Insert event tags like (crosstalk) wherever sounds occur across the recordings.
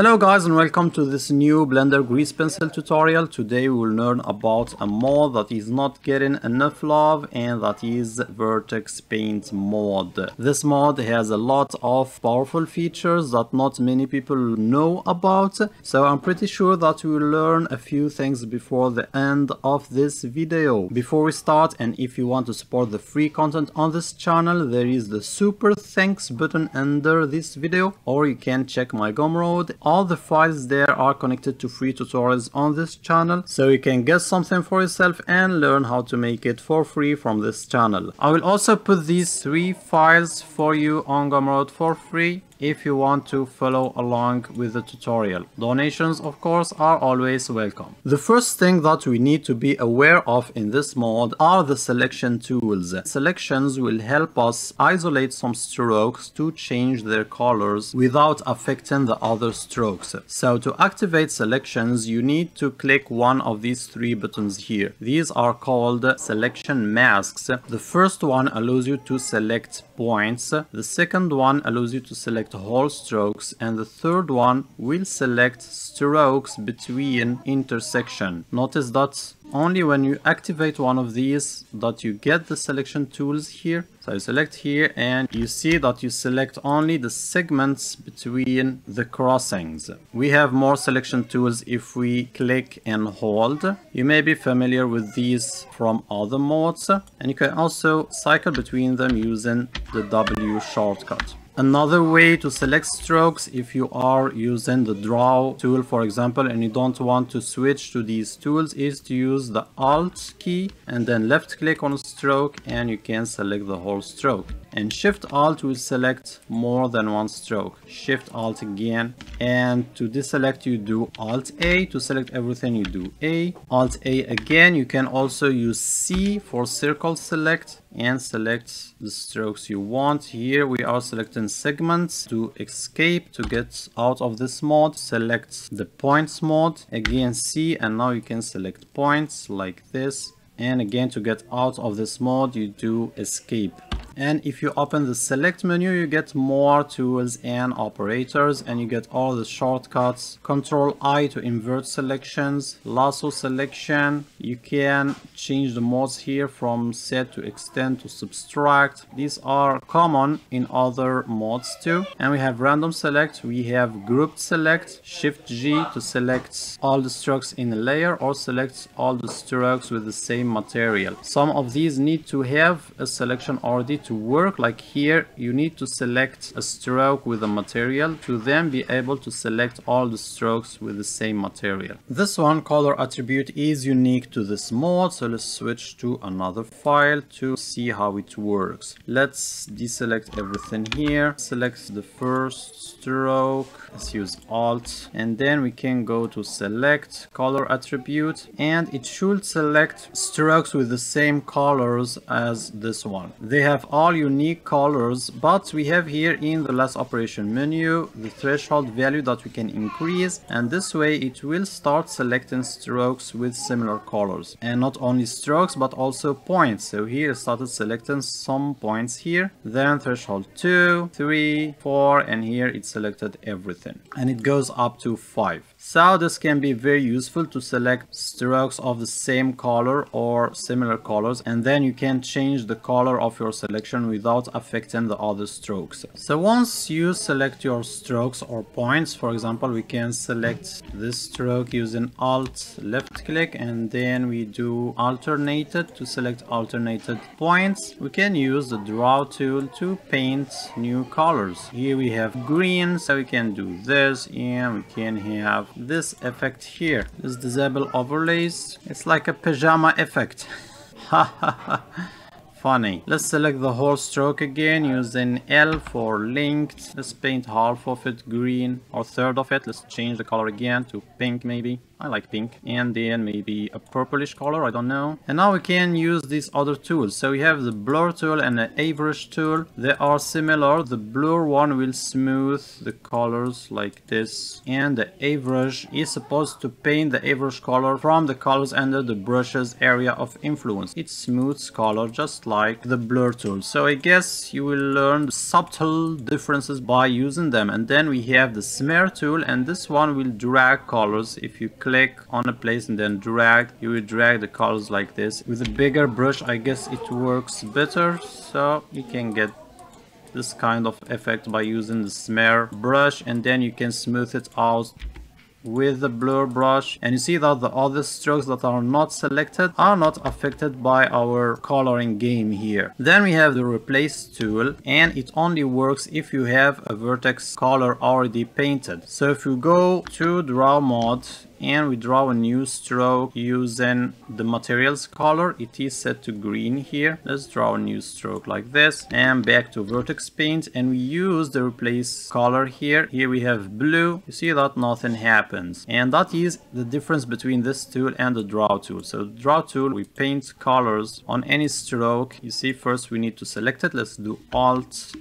Hello guys and welcome to this new Blender Grease Pencil tutorial. Today we will learn about a mod that is not getting enough love and that is Vertex Paint mod. This mod has a lot of powerful features that not many people know about. So I'm pretty sure that we will learn a few things before the end of this video. Before we start and if you want to support the free content on this channel there is the super thanks button under this video or you can check my Gumroad all the files there are connected to free tutorials on this channel so you can get something for yourself and learn how to make it for free from this channel. I will also put these three files for you on Gumroad for free if you want to follow along with the tutorial. Donations of course are always welcome. The first thing that we need to be aware of in this mod are the selection tools. Selections will help us isolate some strokes to change their colors without affecting the other strokes. So to activate selections you need to click one of these three buttons here. These are called selection masks. The first one allows you to select points. The second one allows you to select select whole strokes and the third one will select strokes between intersection. Notice that only when you activate one of these that you get the selection tools here. So you select here and you see that you select only the segments between the crossings. We have more selection tools if we click and hold. You may be familiar with these from other modes and you can also cycle between them using the W shortcut. Another way to select strokes if you are using the draw tool for example and you don't want to switch to these tools is to use the alt key and then left click on a stroke and you can select the whole stroke and shift alt will select more than one stroke. Shift alt again and to deselect you do alt a. To select everything you do a. Alt a again you can also use c for circle select and select the strokes you want. Here we are selecting segments. To escape to get out of this mode. Select the points mode. Again c and now you can select points like this. And again to get out of this mode you do escape and if you open the select menu you get more tools and operators and you get all the shortcuts. Control i to invert selections lasso selection. You can change the modes here from set to extend to subtract. These are common in other modes too. And we have random select. We have grouped select shift g to select all the strokes in a layer or select all the strokes with the same material. Some of these need to have a selection already to work like here you need to select a stroke with a material to then be able to select all the strokes with the same material. This one color attribute is unique to this mode so let's switch to another file to see how it works. Let's deselect everything here. Select the first stroke let's use alt and then we can go to select color attribute and it should select strokes with the same colors as this one. They have all unique colors but we have here in the last operation menu the threshold value that we can increase and this way it will start selecting strokes with similar colors. And not only strokes but also points. So here started selecting some points here then threshold 2 3 4 and here it selected everything. And it goes up to 5 so this can be very useful to select strokes of the same color or similar colors and then you can change the color of your selection without affecting the other strokes. So once you select your strokes or points, for example, we can select this stroke using alt left click and then we do alternated to select alternated points. We can use the draw tool to paint new colors. Here we have green so we can do this and we can have this effect here this disable overlays it's like a pajama effect (laughs) funny. Let's select the whole stroke again using L for linked. Let's paint half of it green or third of it. Let's change the color again to pink maybe I like pink. And then maybe a purplish color, I don't know. And now we can use these other tools. So we have the blur tool and the airbrush tool. They are similar. The blur one will smooth the colors like this. And the airbrush is supposed to paint the airbrush color from the colors under the brush's area of influence. It smooths color just like the blur tool. So I guess you will learn subtle differences by using them. And then we have the smear tool and this one will drag colors. If you click on a place and then drag, you will drag the colors like this. With a bigger brush, I guess it works better. So you can get this kind of effect by using the smear brush and then you can smooth it out with the blur brush and you see that the other strokes that are not selected are not affected by our coloring game here. Then we have the replace tool and it only works if you have a vertex color already painted. So if you go to draw mode and we draw a new stroke using the materials color. It is set to green here. Let's draw a new stroke like this and back to vertex paint. And we use the replace color here. Here we have blue. You see that nothing happens. And that is the difference between this tool and the draw tool. So draw tool we paint colors on any stroke. You see first we need to select it. Let's do alt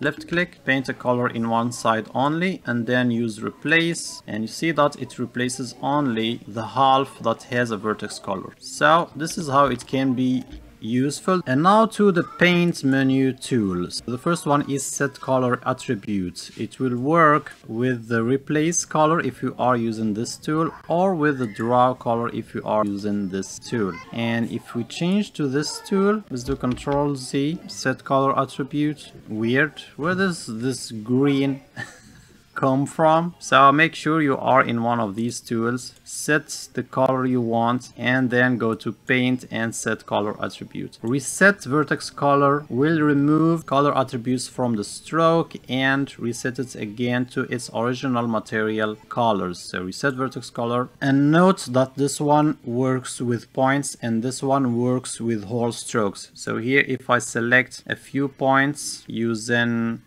left click paint a color in one side only and then use replace. And you see that it replaces only the half that has a vertex color. So this is how it can be useful. And now to the paint menu tools. The first one is set color attributes. It will work with the replace color if you are using this tool or with the draw color if you are using this tool. And if we change to this tool, let's do control Z, set color attribute. Weird. Where does this green (laughs) come from. So make sure you are in one of these tools, set the color you want and then go to paint and set color attribute. Reset vertex color will remove color attributes from the stroke and reset it again to its original material colors. So reset vertex color and note that this one works with points and this one works with whole strokes. So here if I select a few points using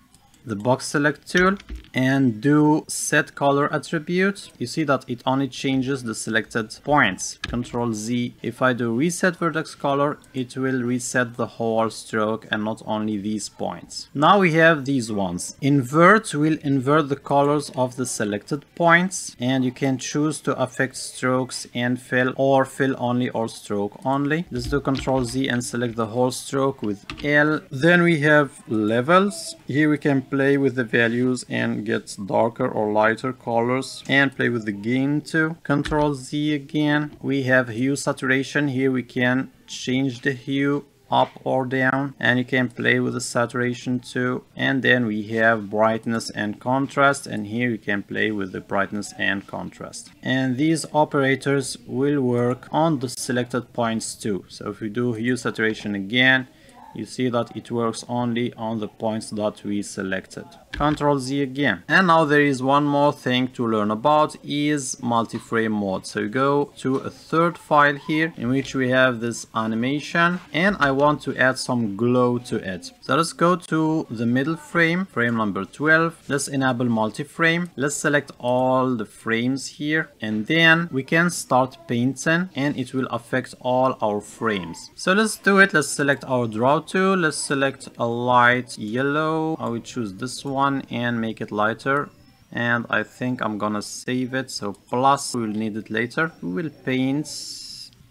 the box select tool and do set color attribute you see that it only changes the selected points. Control z. If i do reset vertex color it will reset the whole stroke and not only these points. Now we have these ones. Invert will invert the colors of the selected points and you can choose to affect strokes and fill or fill only or stroke only. Let's do control z and select the whole stroke with l. Then we have levels. Here we can play with the values and get darker or lighter colors and play with the gain too. Control Z again. We have hue saturation. Here we can change the hue up or down and you can play with the saturation too and then we have brightness and contrast and here you can play with the brightness and contrast and these operators will work on the selected points too so if we do hue saturation again you see that it works only on the points that we selected. Ctrl Z again. And now there is one more thing to learn about is multi-frame mode. So you go to a third file here in which we have this animation and I want to add some glow to it. So let's go to the middle frame, frame number 12. Let's enable multi-frame. Let's select all the frames here and then we can start painting and it will affect all our frames. So let's do it. Let's select our draw tool. Let's select a light yellow. I will choose this one one and make it lighter. And I think I'm gonna save it. So plus we will need it later. We will paint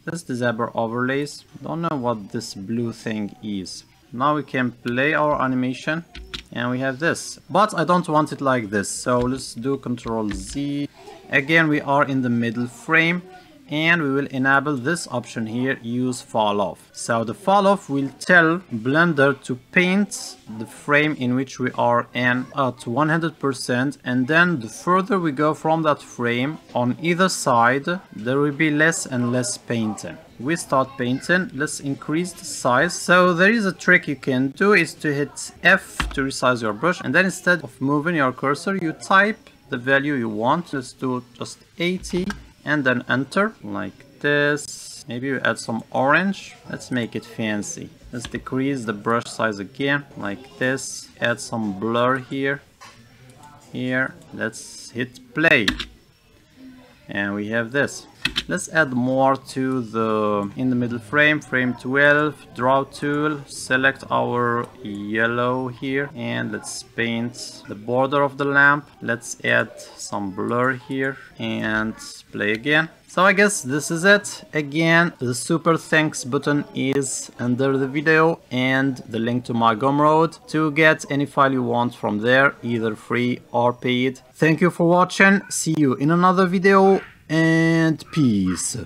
let's disable overlays. Don't know what this blue thing is. Now we can play our animation. And we have this. But I don't want it like this. So let's do control Z. Again we are in the middle frame and we will enable this option here use fall off. So the fall off will tell blender to paint the frame in which we are in at 100% and then the further we go from that frame on either side there will be less and less painting. We start painting let's increase the size. So there is a trick you can do is to hit F to resize your brush and then instead of moving your cursor you type the value you want. Let's do just 80 and then enter like this. Maybe we add some orange. Let's make it fancy. Let's decrease the brush size again like this. Add some blur here. Here. Let's hit play. And we have this let's add more to the in the middle frame frame 12 draw tool select our yellow here and let's paint the border of the lamp let's add some blur here and play again so I guess this is it. Again, the super thanks button is under the video and the link to my Gumroad to get any file you want from there, either free or paid. Thank you for watching. See you in another video and peace.